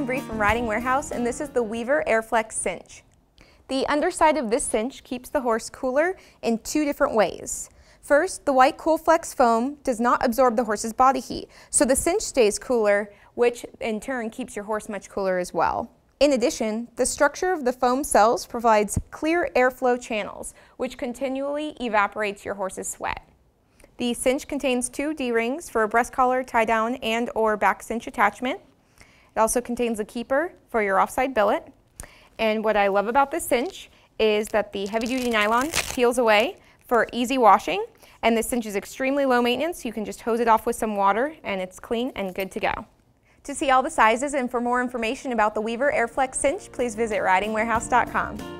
I'm Bree from Riding Warehouse and this is the Weaver Airflex Cinch. The underside of this cinch keeps the horse cooler in two different ways. First, the white CoolFlex foam does not absorb the horse's body heat, so the cinch stays cooler, which in turn keeps your horse much cooler as well. In addition, the structure of the foam cells provides clear airflow channels, which continually evaporates your horse's sweat. The cinch contains two D-rings for a breast collar, tie down, and or back cinch attachment. It also contains a keeper for your offside billet. And what I love about this cinch is that the heavy duty nylon peels away for easy washing. And this cinch is extremely low maintenance. You can just hose it off with some water and it's clean and good to go. To see all the sizes and for more information about the Weaver Airflex cinch, please visit ridingwarehouse.com.